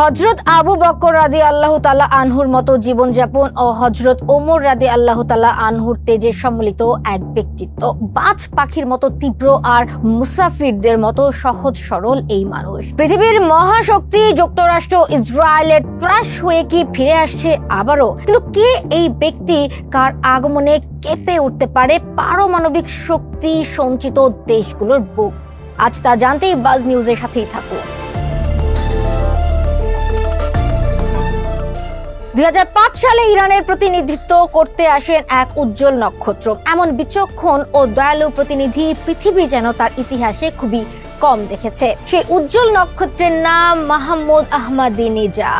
হজরত আবু বকর রাদি আল্লাহ তালা আনহুর মতো জীবনযাপন ও হজরত ওমর রাদি আল্লাহ তালা আনহুর তেজে সম্মিলিত এক ব্যক্তিত্ব। বাজ পাখির মতো তীব্র আর মুসাফিরদের মতো সহজ সরল এই মানুষ। পৃথিবীর মহাশক্তি যুক্তরাষ্ট্র ইসরায়েলের ত্রাস হয়ে কি ফিরে আসছে আবারও? কিন্তু কে এই ব্যক্তি কার আগমনে কেঁপে উঠতে পারে পারমাণবিক শক্তি সঞ্চিত দেশগুলোর বুক? আজ তা জানতেই বাজ নিউজের সাথেই থাকুন। দুই হাজার পাঁচ সালে ইরানের প্রতিনিধিত্ব করতে আসেন এক উজ্জ্বল নক্ষত্র। এমন বিচক্ষণ ও দয়ালু প্রতিনিধি পৃথিবী যেন তার ইতিহাসে খুবই কম দেখেছে। সেই উজ্জ্বল নক্ষত্রের নাম মাহমুদ আহমদিনী নিজা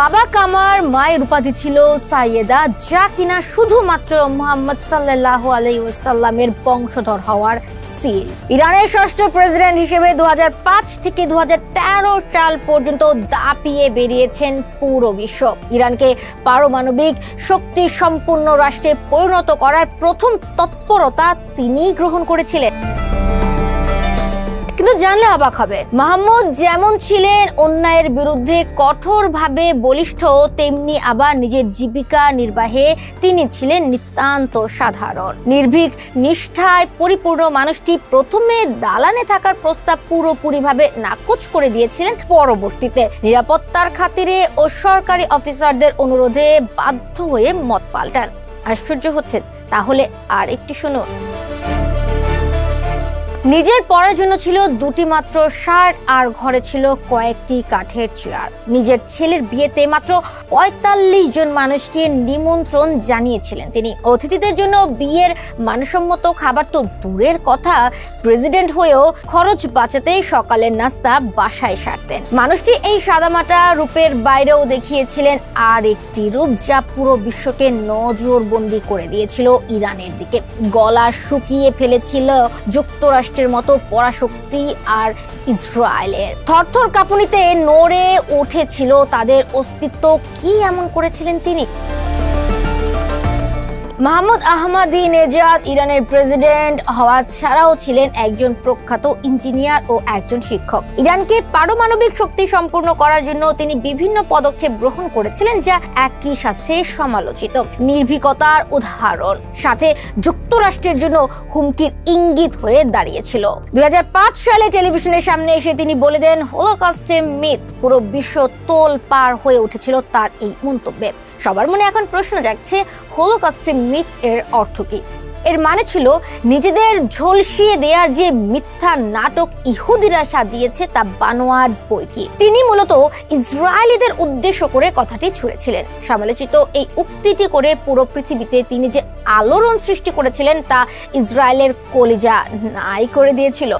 বাবা কামার মায়ের উপাধি ছিল সাইয়েদা, যা কিনা শুধুমাত্র মোহাম্মদ সাল্লাহ আলাইসাল্লামের বংশধর হওয়ার সিল। ইরানের ষষ্ঠ প্রেসিডেন্ট হিসেবে দু হাজার পাঁচ থেকে দু হাজার তেরো সাল পর্যন্ত দাপিয়ে বেরিয়েছেন পুরো বিশ্ব। ইরানকে পারমাণবিক শক্তি সম্পূর্ণ রাষ্ট্রে পরিণত করার প্রথম তৎপরতা তিনিই গ্রহণ করেছিলেন। কিন্তু জানলে অবাক হবে। মাহমুদ যেমন ছিলেন অন্যায়ের বিরুদ্ধে কঠোরভাবে বলিষ্ঠ, তেমনি আবার নিজের জীবিকা নির্বাহে তিনি ছিলেন নিতান্ত সাধারণ। নির্ভীক, নিষ্ঠায় পরিপূর্ণ মানুষটি প্রথমে দালানে থাকার প্রস্তাব পুরোপুরিভাবে নাকচ করে দিয়েছিলেন পরবর্তীতে। নিরাপত্তার খাতিরে ও সরকারি অফিসারদের অনুরোধে বাধ্য হয়ে মত পাল্টান। আশ্চর্য হচ্ছেন। তাহলে আর একটি শুনুন। নিজের পড়ার জন্য ছিল দুটি মাত্র শার্ট আর ঘরে ছিল কয়েকটি কাঠের চেয়ার। নিজের ছেলের বিয়েতে মাত্র পঁয়তাল্লিশ জন মানুষকে নিমন্ত্রণ জানিয়েছিলেন তিনি। অতিথিদের জন্য বিয়ের মানসম্মত খাবার তো দূরের কথা, প্রেসিডেন্ট হয়েও খরচ বাঁচাতে সকালের নাস্তা বাসায় সারতেন। মানুষটি এই সাদামাটা রূপের বাইরেও দেখিয়েছিলেন, আর একটি রূপ যা পুরো বিশ্বকে নজরবন্দি করে দিয়েছিল ইরানের দিকে। গলা শুকিয়ে ফেলেছিল যুক্তরাষ্ট্র রাষ্ট্রের মতো পরাশক্তি আর ইসরায়েলের। থরথর কাঁপুনিতে নড়ে উঠেছিল তাদের অস্তিত্ব। কি এমন করেছিলেন তিনি? মাহমুদ আহমাদি নেজাদ ইরানের প্রেসিডেন্ট হওয়া ছাড়াও ছিলেন একজন প্রখ্যাত ইঞ্জিনিয়ার ও একজন শিক্ষক। ইরানকে পারমাণবিক শক্তি সম্পূর্ণ করার জন্য তিনি বিভিন্ন পদক্ষেপ গ্রহণ করেছিলেন যা একই সাথে সমালোচিত। নির্ভীকতার উদাহরণ। সাথে যুক্তরাষ্ট্রের জন্য হুমকির ইঙ্গিত হয়ে দাঁড়িয়েছিল। দুই হাজার পাঁচ সালে টেলিভিশনের সামনে এসে তিনি বলে দেন হোলোকাস্টে মিথ পুরো বিশ্ব তোল পার হয়ে উঠেছিল তার এই মন্তব্যে। সবার মনে এখন প্রশ্ন জাগছে হোলোকাস্টে মিথ এর অর্থ কি? এর মানে ছিল নিজেদের ঝলসিয়ে দেওয়ার যে মিথ্যা নাটক ইহুদিরা সাজিয়েছে তা বানোয়ার বইকি তিনি মূলত ইসরায়েলিদের উদ্দেশ্য করে কথাটি ছুড়েছিলেন। সমালোচিত এই উক্তিটি করে পুরো পৃথিবীতে তিনি যে আলোড়ন সৃষ্টি করেছিলেন তা ইসরায়েলের কলিজা নাই করে দিয়েছিল।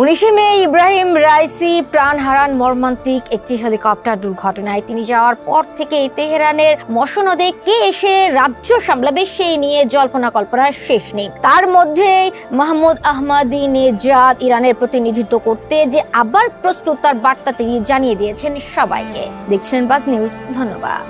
উনিশে মে ইব্রাহিম রাইসি প্রাণ হারান মর্মান্তিক একটি হেলিকপ্টার দুর্ঘটনায়। তিনি যাওয়ার পর থেকে তেহরানের মসনদে কে এসে রাজ্য সামলাবে সেই নিয়ে জল্পনা কল্পনার শেষ নেই। তার মধ্যে মাহমুদ আহমাদি নেজাদ ইরানের প্রতিনিধিত্ব করতে যে আবার প্রস্তুত তার বার্তা তিনি জানিয়ে দিয়েছেন সবাইকে। দেখছেন বাস নিউজ, ধন্যবাদ।